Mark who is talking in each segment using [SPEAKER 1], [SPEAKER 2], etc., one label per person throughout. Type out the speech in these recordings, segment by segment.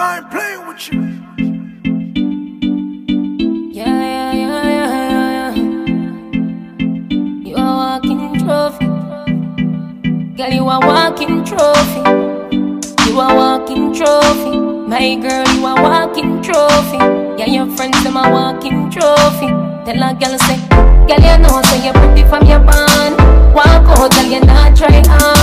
[SPEAKER 1] I ain't playing with you.
[SPEAKER 2] Yeah, yeah, yeah, yeah, yeah. yeah. You a walking trophy. Girl, you a walking trophy. You a walking trophy. My girl, you a walking trophy. Yeah, your friends, them a walking trophy. Tell a girl, say, girl, you know, say you're pretty from your band. Walk out, girl, you not try hard.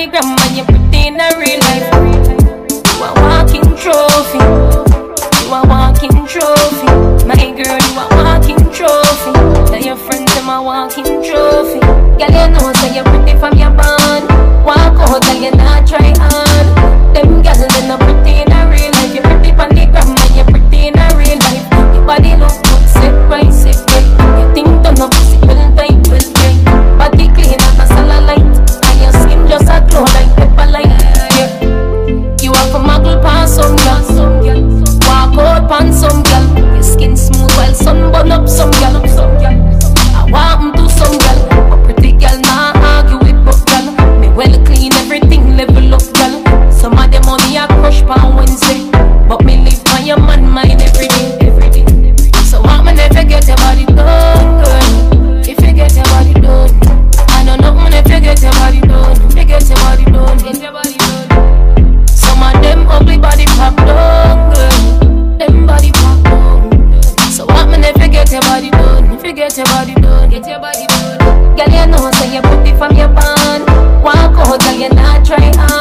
[SPEAKER 2] the gram and you're pretty in a real life. You a walking trophy. get your body good. Girl, you know, so you put it from your band. Walk out, girl, you not try on.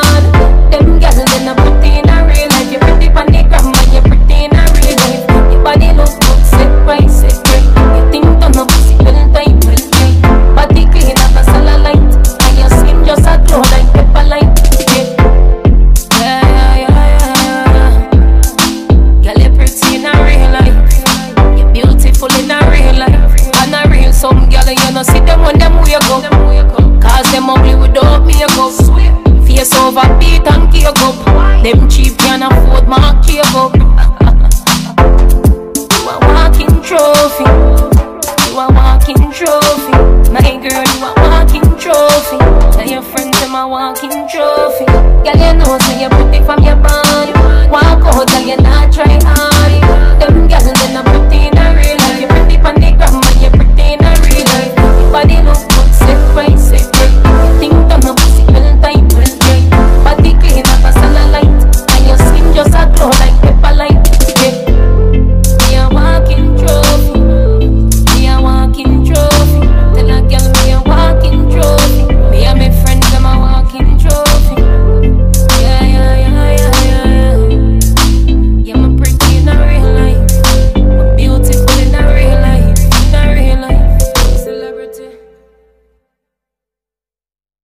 [SPEAKER 2] overbeat and cake up. Them cheap can afford my cave up. you a walking trophy. You a walking trophy. My girl, you a walking trophy. and your friends, them a walking trophy. Girl, you know, so you put it from your body. Walk out.